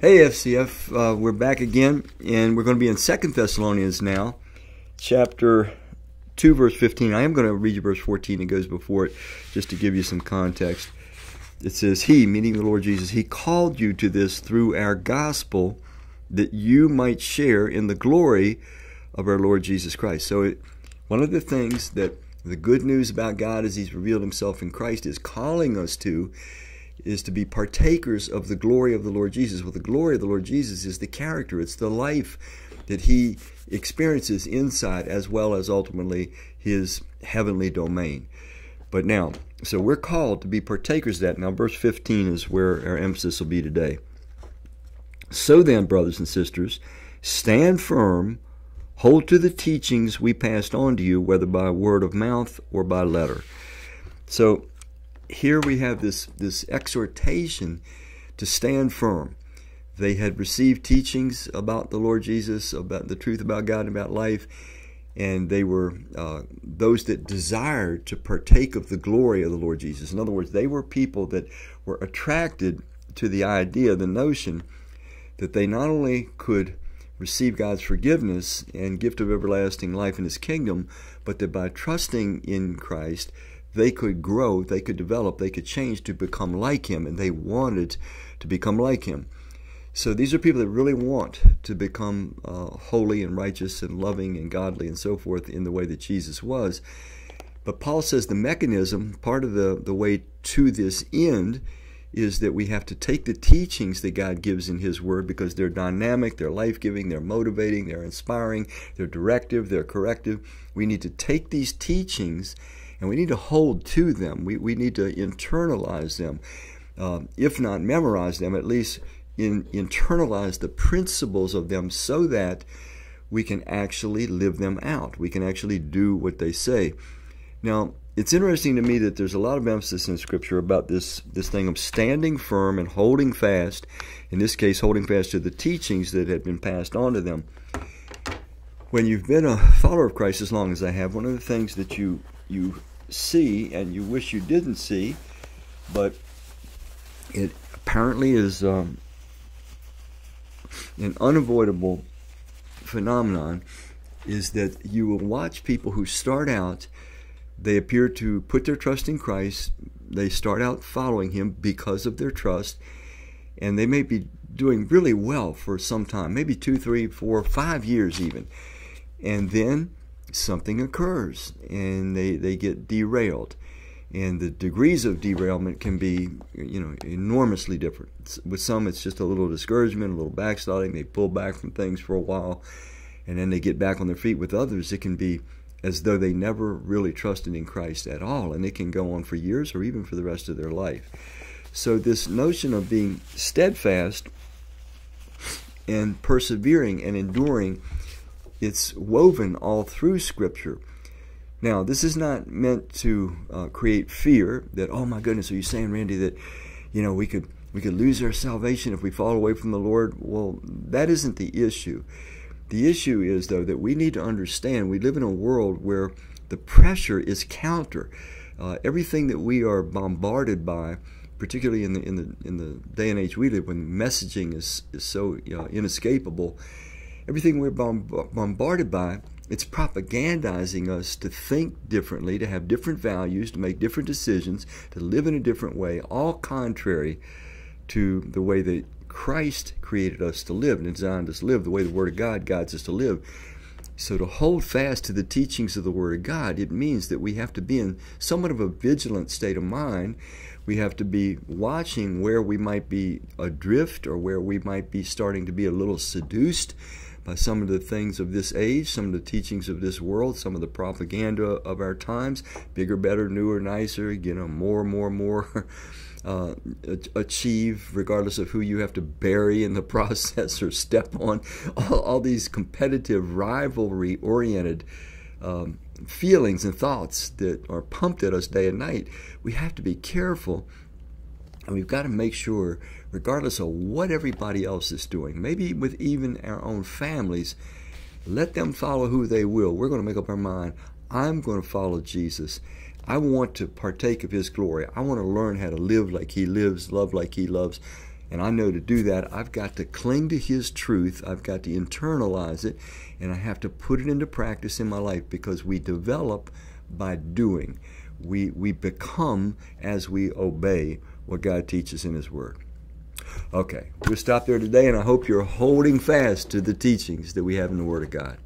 Hey, FCF, uh, we're back again, and we're going to be in Second Thessalonians now, chapter 2, verse 15. I am going to read you verse 14 It goes before it, just to give you some context. It says, He, meaning the Lord Jesus, He called you to this through our gospel that you might share in the glory of our Lord Jesus Christ. So, it, one of the things that the good news about God as He's revealed Himself in Christ is calling us to is to be partakers of the glory of the Lord Jesus. Well, the glory of the Lord Jesus is the character, it's the life that he experiences inside as well as ultimately his heavenly domain. But now, so we're called to be partakers of that. Now, verse 15 is where our emphasis will be today. So then, brothers and sisters, stand firm, hold to the teachings we passed on to you, whether by word of mouth or by letter. So here we have this, this exhortation to stand firm. They had received teachings about the Lord Jesus, about the truth about God and about life, and they were uh, those that desired to partake of the glory of the Lord Jesus. In other words, they were people that were attracted to the idea, the notion that they not only could receive God's forgiveness and gift of everlasting life in His kingdom, but that by trusting in Christ, they could grow, they could develop, they could change to become like him, and they wanted to become like him. So these are people that really want to become uh, holy and righteous and loving and godly and so forth in the way that Jesus was. But Paul says the mechanism, part of the, the way to this end, is that we have to take the teachings that God gives in His Word because they're dynamic, they're life giving, they're motivating, they're inspiring, they're directive, they're corrective. We need to take these teachings and we need to hold to them. We, we need to internalize them. Uh, if not memorize them, at least in, internalize the principles of them so that we can actually live them out. We can actually do what they say. Now, it's interesting to me that there's a lot of emphasis in Scripture about this, this thing of standing firm and holding fast, in this case, holding fast to the teachings that had been passed on to them. When you've been a follower of Christ as long as I have, one of the things that you, you see and you wish you didn't see, but it apparently is um, an unavoidable phenomenon is that you will watch people who start out, they appear to put their trust in Christ, they start out following Him because of their trust, and they may be doing really well for some time, maybe two, three, four, five years even. And then something occurs and they, they get derailed. And the degrees of derailment can be, you know, enormously different. With some, it's just a little discouragement, a little backsliding. They pull back from things for a while, and then they get back on their feet. With others, it can be as though they never really trusted in Christ at all, and it can go on for years or even for the rest of their life. So, this notion of being steadfast and persevering and enduring it's woven all through Scripture. Now, this is not meant to uh, create fear that, oh my goodness, are you saying, Randy, that you know we could we could lose our salvation if we fall away from the Lord? Well, that isn't the issue. The issue is though that we need to understand we live in a world where the pressure is counter. Uh, everything that we are bombarded by, particularly in the in the in the day and age we live, when messaging is is so you know, inescapable everything we're bombarded by, it's propagandizing us to think differently, to have different values, to make different decisions, to live in a different way, all contrary to the way that Christ created us to live and designed us to live, the way the Word of God guides us to live. So, to hold fast to the teachings of the Word of God, it means that we have to be in somewhat of a vigilant state of mind. We have to be watching where we might be adrift or where we might be starting to be a little seduced by some of the things of this age, some of the teachings of this world, some of the propaganda of our times, bigger, better, newer, nicer, you know, more, more, more. Uh, achieve, regardless of who you have to bury in the process or step on. All, all these competitive, rivalry oriented um, feelings and thoughts that are pumped at us day and night. We have to be careful and we've got to make sure regardless of what everybody else is doing, maybe with even our own families, let them follow who they will. We're going to make up our mind. I'm going to follow Jesus. I want to partake of his glory. I want to learn how to live like he lives, love like he loves. And I know to do that, I've got to cling to His truth, I've got to internalize it, and I have to put it into practice in my life because we develop by doing. We, we become as we obey what God teaches in His Word. Okay, we'll stop there today, and I hope you're holding fast to the teachings that we have in the Word of God.